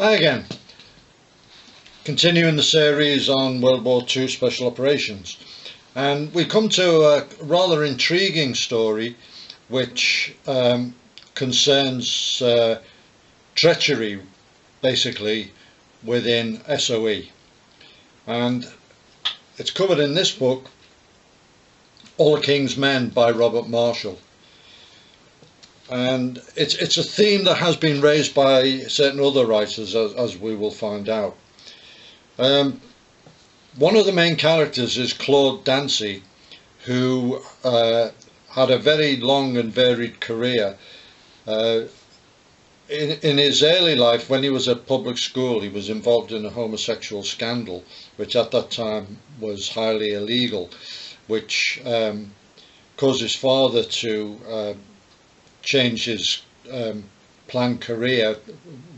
Hi again. Continuing the series on World War II special operations. And we come to a rather intriguing story which um, concerns uh, treachery basically within SOE. And it's covered in this book, All the King's Men by Robert Marshall and it's it's a theme that has been raised by certain other writers as, as we will find out. Um, one of the main characters is Claude Dansey who uh, had a very long and varied career. Uh, in, in his early life when he was at public school he was involved in a homosexual scandal which at that time was highly illegal which um, caused his father to uh, change his um, planned career,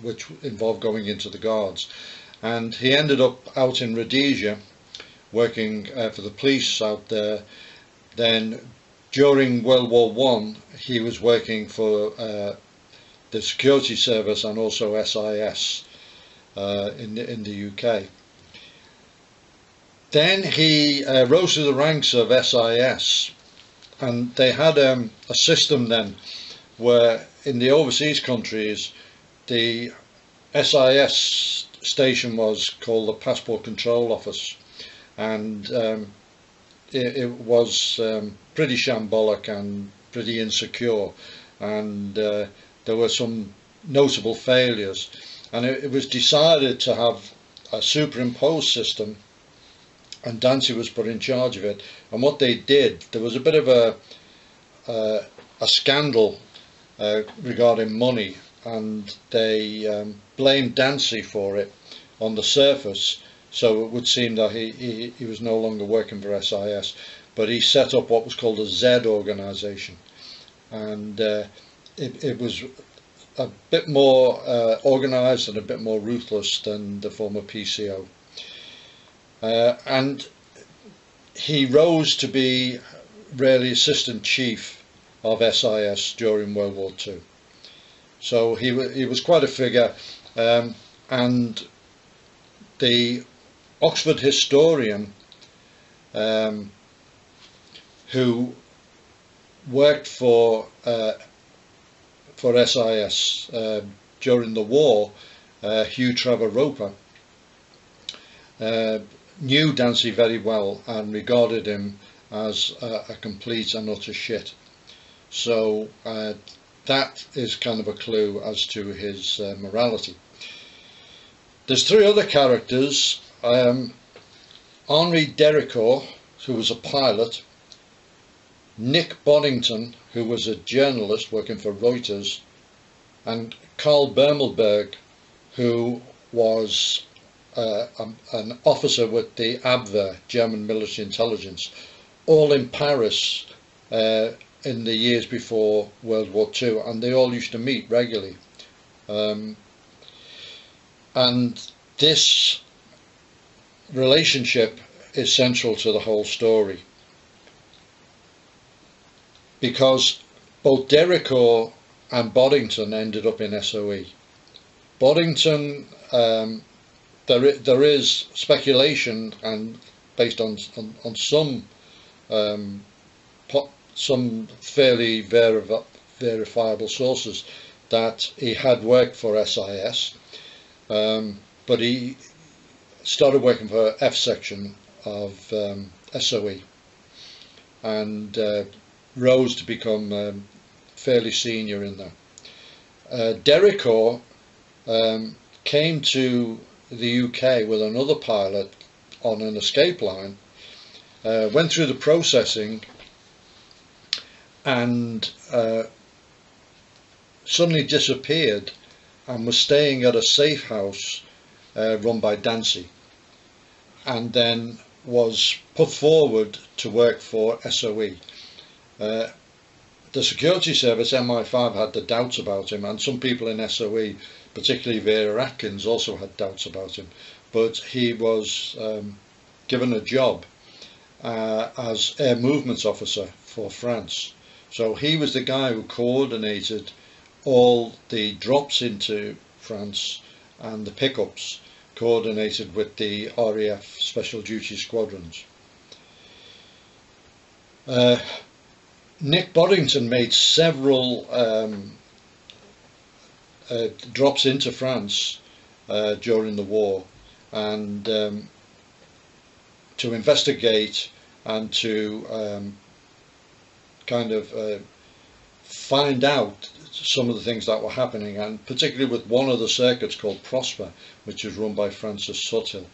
which involved going into the Guards. And he ended up out in Rhodesia, working uh, for the police out there. Then, during World War One, he was working for uh, the security service and also SIS uh, in the, in the UK. Then he uh, rose to the ranks of SIS, and they had um, a system then where in the overseas countries the SIS station was called the Passport Control Office. And um, it, it, was um, pretty shambolic and pretty insecure. And uh, there were some notable failures. And it, it, was decided to have a superimposed system and Dansey was put in charge of it. And what they did there was a bit of a uh, a scandal uh, regarding money and they um, blamed Dansey for it on the surface so it would seem that he, he, he was no longer working for SIS but he set up what was called a Z organisation and uh, it, it was a bit more uh, organised and a bit more ruthless than the former PCO uh, and he rose to be really assistant chief of SIS during World War II. So he, he was quite a figure um, and the Oxford historian um, who worked for uh, for SIS uh, during the war, uh, Hugh Trevor Roper, uh, knew Dansey very well and regarded him as a, a complete and utter shit. So uh, that is kind of a clue as to his uh, morality. There's three other characters. Um, Henri Dericourt, who was a pilot, Nick Bodington, who was a journalist working for Reuters, and Karl Boemelburg, who was uh, an officer with the Abwehr, German military intelligence, all in Paris uh, in the years before World War II and they all used to meet regularly um, and this relationship is central to the whole story because both Dericourt and Bodington ended up in SOE. Bodington, um, there, there is speculation and based on, on, on some um, some fairly verifiable sources that he had worked for SIS, um, but he started working for F section of um, SOE and uh, rose to become um, fairly senior in there. Uh, Dericourt um, came to the UK with another pilot on an escape line, uh, went through the processing and uh, suddenly disappeared and was staying at a safe house uh, run by Dansey and then was put forward to work for SOE. Uh, the security service MI5 had the doubts about him and some people in SOE particularly Vera Atkins also had doubts about him but he was um, given a job uh, as air movements officer for France so he was the guy who coordinated all the drops into France and the pickups coordinated with the RAF Special Duty Squadrons. Uh, Nick Bodington made several um, uh, drops into France uh, during the war and um, to investigate and to um, kind of uh, find out some of the things that were happening and particularly with one of the circuits called Prosper which is run by Francis Suttill.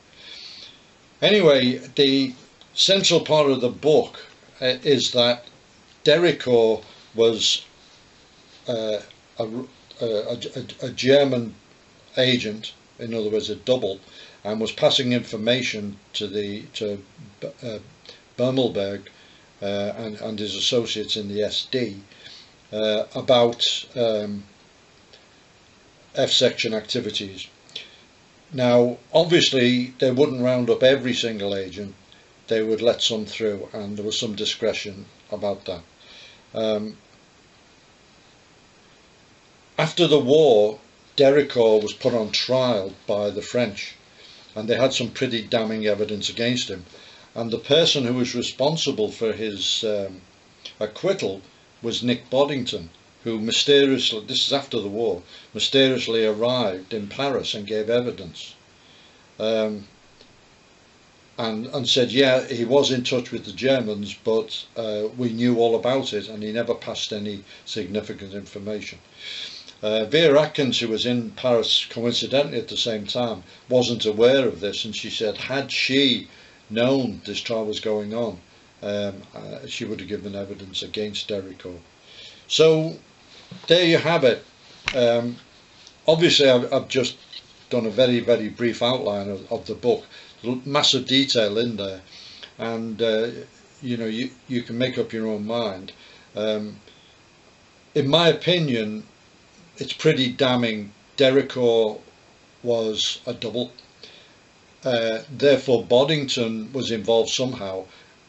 Anyway, the central part of the book uh, is that Dericourt was uh, a, a, a, German agent, in other words a double, and was passing information to the to uh, Boemelburg uh, and, and his associates in the SD uh, about um, F-section activities. Now, obviously, they wouldn't round up every single agent. They would let some through, and there was some discretion about that. Um, after the war, Dericourt was put on trial by the French, and they had some pretty damning evidence against him. And the person who was responsible for his um, acquittal was Nick Bodington, who mysteriously, this is after the war, mysteriously arrived in Paris and gave evidence. Um, and, and said, yeah, he was in touch with the Germans, but uh, we knew all about it and he never passed any significant information. Uh, Vera Atkins, who was in Paris coincidentally at the same time, wasn't aware of this and she said, had she known this trial was going on, um, uh, she would have given evidence against Dericourt. So there you have it. Um, obviously, I've, I've, just done a very, very brief outline of, of the book. Massive detail in there, and uh, you know you you can make up your own mind. Um, in my opinion, it's pretty damning. Dericourt was a double. Uh, therefore, Bodington was involved somehow,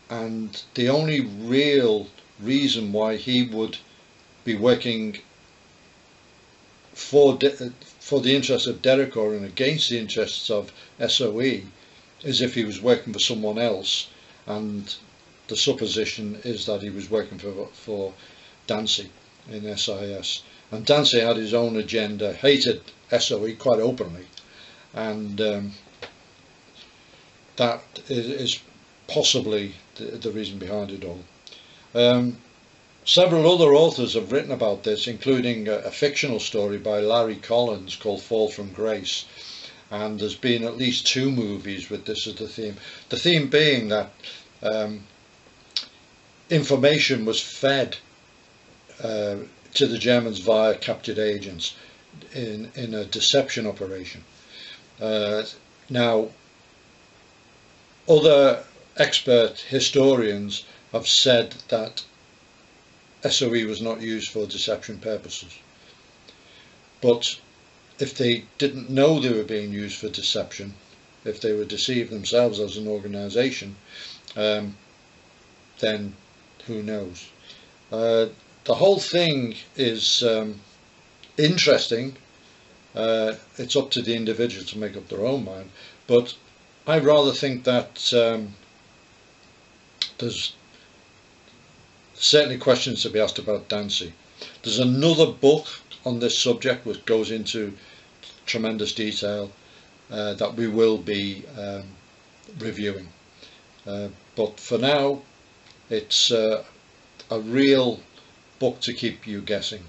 and the only real reason why he would be working for De for the interests of Dericourt and against the interests of SOE is if he was working for someone else and the supposition is that he was working for for Dansey in SIS and Dansey had his own agenda hated SOE quite openly and um, that is, is possibly the, the reason behind it all. Um, several other authors have written about this, including a, a, fictional story by Larry Collins called Fall from Grace. And there's been at least two movies with this as the theme. The theme being that um, information was fed uh, to the Germans via captured agents in, in a deception operation. Uh, now, other expert historians have said that SOE was not used for deception purposes. But if they didn't know they were being used for deception, if they were deceived themselves as an organisation, um, then who knows. Uh, the whole thing is um, interesting. Uh, it's up to the individual to make up their own mind. But I rather think that um, there's certainly questions to be asked about Dansey. There's another book on this subject which goes into tremendous detail uh, that we will be um, reviewing. Uh, but for now, it's uh, a real book to keep you guessing.